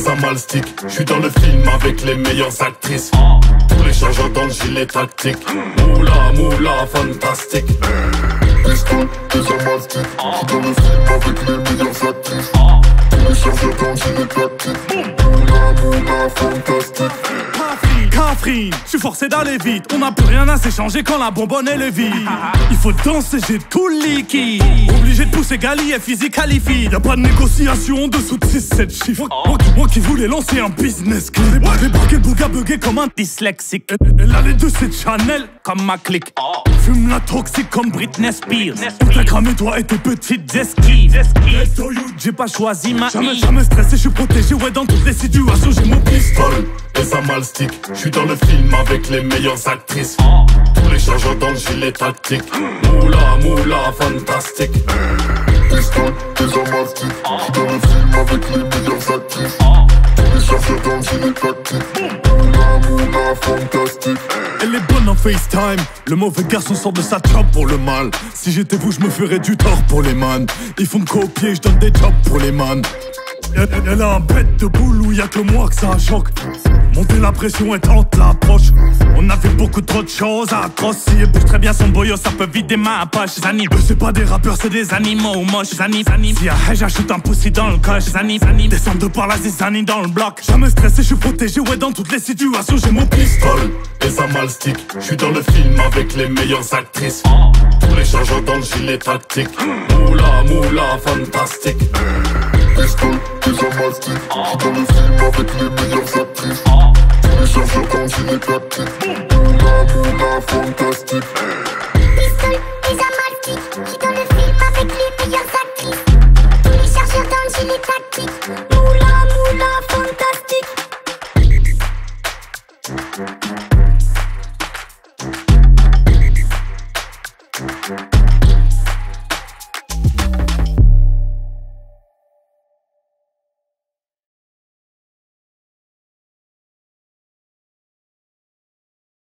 ça mal stick. Je suis dans le film avec les meilleures actrices. Tous les chargeurs dans le gilet tactique. Moula, moula, fantastique. Pistol, des armes stick? Je suis dans le film avec les meilleures actrices. Tous les chargeurs dans le gilet tactique. Moula, moula, fantastique. Catherine, je suis forcé d'aller vite. On n'a plus rien à s'échanger quand la bonbonne elle est vide. Il faut danser, j'ai tout liquide. Obligé de pousser Gali et physique qualifie. Y'a pas de négociation en dessous de 6-7 chiffres. Moi, qui- moi qui voulais lancer un business clé. J'ai débarqué le bouga bugué comme un dyslexique. Elle a les deux, c'est Chanel comme ma clique. Fume la toxique comme Britney Spears. T'as cramé toi et tes petites esquives. J'ai pas choisi ma Jamais, jamais stressé, je suis protégé. Ouais, dans toutes les situations, j'ai mon. Et ça mal stick. Je suis dans le film avec les meilleures actrices. Tous les chargeurs dans le gilet tactique. Moula, moula, fantastique. Pistol, des armes stick. Je suis dans le film avec les meilleures actrices. Tous les chargeurs dans le gilet tactique. Moula, moula, fantastique. Elle est bonne en FaceTime. Le mauvais garçon sort de sa job pour le mal. Si j'étais vous, je me ferais du tort pour les man. Ils font me copier, je donne des jobs pour les man. Elle, elle- elle a un bête de boule où y a que moi que ça choque. Monter la pression et tente l'approche. On a fait beaucoup trop de choses à atroces. Si bouge très bien son boyo, ça peut vider ma poche. Zani, eux, c'est pas des rappeurs, c'est des animaux moches. Zani, Zani, si hey, j'achète un poussi dans le coche. Zani, Zani, descends de par la zizanie dans le bloc. Jamais stressé, je suis protégé, ouais, dans toutes les situations, j'ai mon pistolet. Et ça mal stick. Je suis dans le film avec les meilleures actrices. Tous les chargeurs dans le gilet tactique. Moula, moula, fantastique. Pistol, des armes stick. Je suis dans le film avec les meilleures actrices les captifs Moula fantastique Pistole et Jamalski Qui dans le film avec les meilleures actrices. Tous les chercheurs dans le gilet tactique